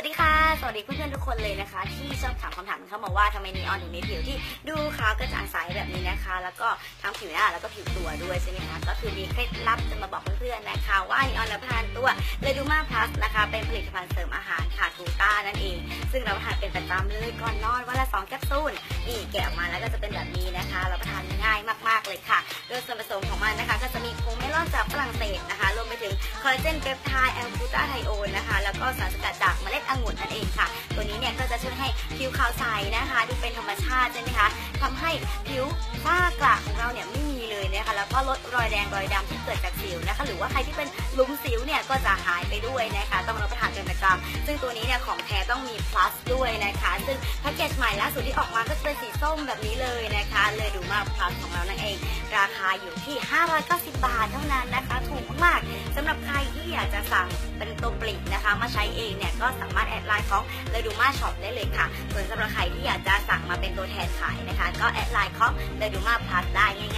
วัสดีค่ะ สวัสดีเพื่อนๆทุกคนเลยนะคะ ที่ชอบถามคำถามเข้ามาว่าทำไมนีออนถึงมีผิวที่ดูขาวกระจ่างใสแบบนี้นะคะ แล้วก็ทั้งผิวหน้าแล้วก็ผิวตัวด้วยใช่ไหมคะก็คือมีเคล็ดลับจะมาบอกเพื่อนๆนะคะ ว่านีออนรับประทานตัวเลดูมาพลัสนะคะ เป็นผลิตภัณฑ์เสริมอาหารค่ะทูต้านั่นเอง ซึ่งเราประทานเป็นประจำเลยก่อนนอนวันละสองแคปซูลนี่แกะออกมาแล้วก็จะเป็นแบบนี้นะคะเราประทานง่ายมากๆเลยค่ะโดยส่วนผสมของมันนะคะ ก็จะมีโคเมลอนจากฝรั่งเศสนะคะรวมไปถึงคอลลาเจนเปปไทด์แอลกูตาไทโอนนะคะแล้วก็สารสกัดจาก องุ่นนั่นเองค่ะ ตัวนี้เนี่ยก็จะช่วยให้ผิวขาวใสนะคะ ดูเป็นธรรมชาติใช่ไหมคะทำให้ผิวฝ้ากระของเราเนี่ยไม่มีเลยนะคะแล้วก็ลดรอยแดงรอยดำที่เกิดจากสิวนะคะ หรือว่าใครที่เป็นลุมสิวเนี่ยก็จะหายไปด้วยนะคะ ต้องรับประทานเป็นประจำซึ่งตัวนี้เนี่ยของแท้ต้องมี plus ด้วยนะคะ ซึ่งแพ็กเกจใหม่ล่าสุดที่ออกมาก็จะเป็นสีส้มแบบนี้เลยนะคะ เลยดูมาก plus ของเรานั่นเอง ราคาอยู่ที่ 590 บาทเท่านั้นนะคะ ถูกมากๆสำหรับใคร อยากจะสั่งเป็นตัวปลีกนะคะ มาใช้เองเนี่ยก็สามารถ add LINE ของ Leduma shop ได้เลยค่ะ ส่วนสำหรับใครที่อยากจะสั่งมาเป็นตัวแทนขายนะคะ ก็ add LINE ของ Ledumaplus ได้ง่ายๆเลยค่ะยังไงก็มาขาวใสสวย